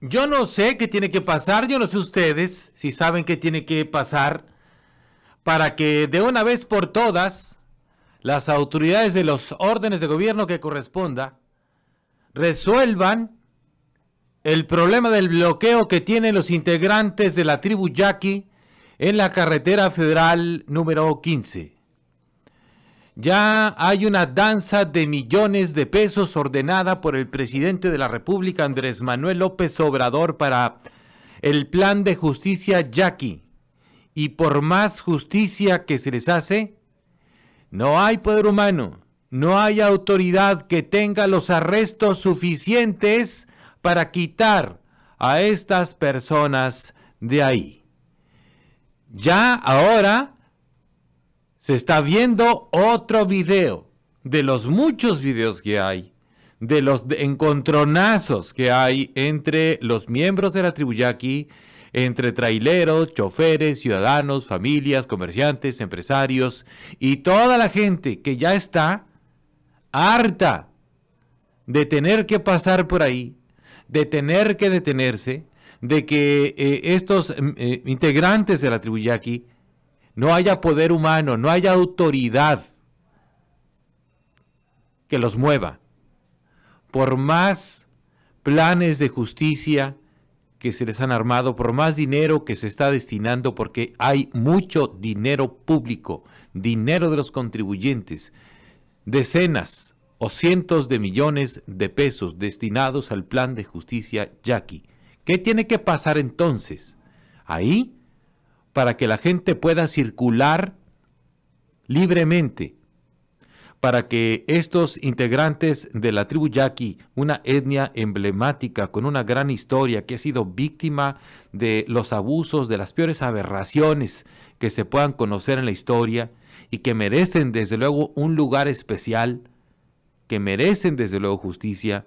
yo no sé qué tiene que pasar, yo no sé ustedes si saben qué tiene que pasar para que de una vez por todas las autoridades de los órdenes de gobierno que corresponda resuelvan el problema del bloqueo que tienen los integrantes de la tribu Yaqui en la carretera federal número 15. Ya hay una danza de millones de pesos ordenada por el presidente de la República, Andrés Manuel López Obrador, para el plan de justicia Yaqui. Y por más justicia que se les hace, no hay poder humano, no hay autoridad que tenga los arrestos suficientes para quitar a estas personas de ahí. Ya ahora se está viendo otro video de los muchos videos que hay, de los encontronazos que hay entre los miembros de la tribu yaqui, entre traileros, choferes, ciudadanos, familias, comerciantes, empresarios y toda la gente que ya está harta de tener que pasar por ahí, de tener que detenerse, de que eh, estos mm, eh, integrantes de la tribu yaqui no haya poder humano, no haya autoridad que los mueva. Por más planes de justicia que se les han armado, por más dinero que se está destinando, porque hay mucho dinero público, dinero de los contribuyentes, decenas o cientos de millones de pesos destinados al plan de justicia Jackie. ¿Qué tiene que pasar entonces? Ahí para que la gente pueda circular libremente, para que estos integrantes de la tribu yaqui, una etnia emblemática con una gran historia que ha sido víctima de los abusos, de las peores aberraciones que se puedan conocer en la historia y que merecen desde luego un lugar especial, que merecen desde luego justicia,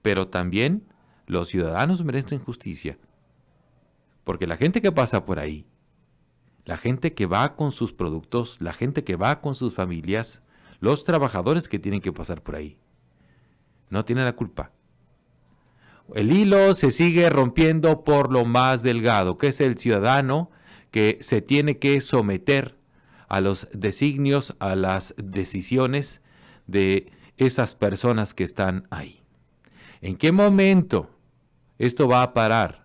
pero también los ciudadanos merecen justicia. Porque la gente que pasa por ahí, la gente que va con sus productos, la gente que va con sus familias, los trabajadores que tienen que pasar por ahí. No tienen la culpa. El hilo se sigue rompiendo por lo más delgado, que es el ciudadano que se tiene que someter a los designios, a las decisiones de esas personas que están ahí. ¿En qué momento esto va a parar?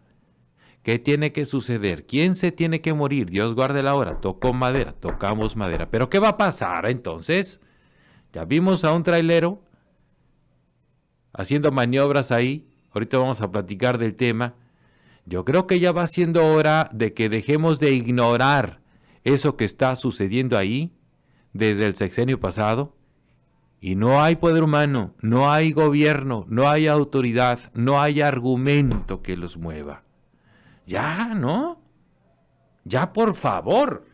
¿Qué tiene que suceder? ¿Quién se tiene que morir? Dios guarde la hora. Tocó madera, tocamos madera. Pero ¿qué va a pasar entonces? Ya vimos a un trailero haciendo maniobras ahí. Ahorita vamos a platicar del tema. Yo creo que ya va siendo hora de que dejemos de ignorar eso que está sucediendo ahí desde el sexenio pasado. Y no hay poder humano, no hay gobierno, no hay autoridad, no hay argumento que los mueva. Ya, ¿no? Ya, por favor.